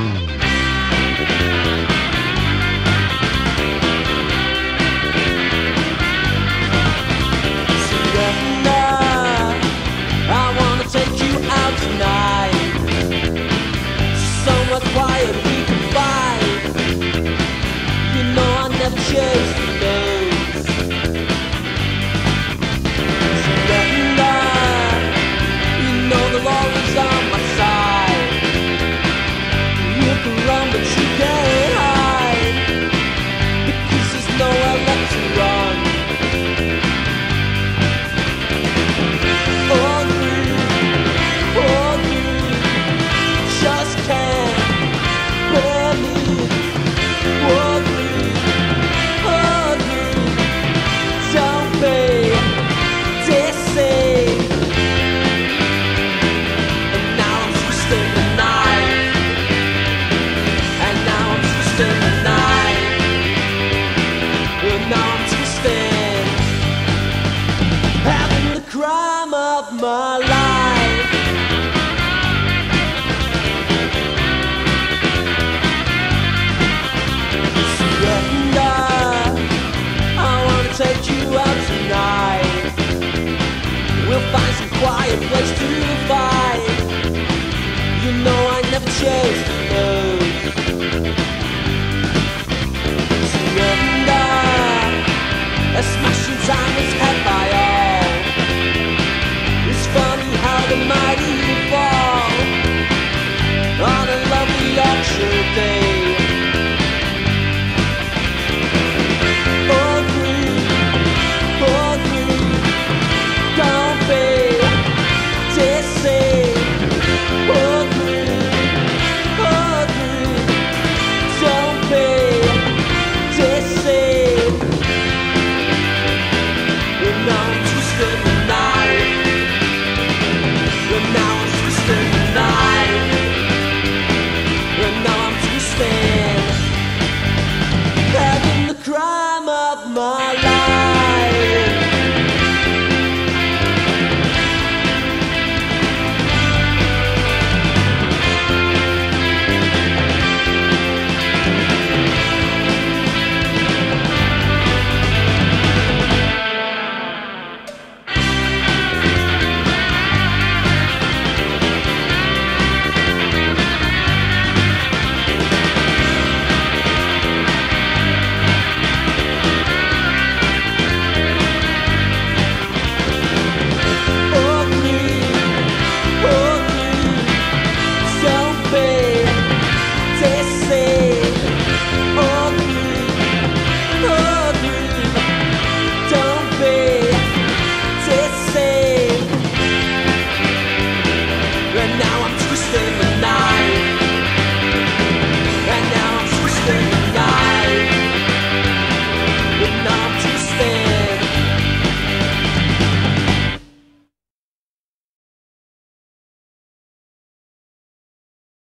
fight. You my.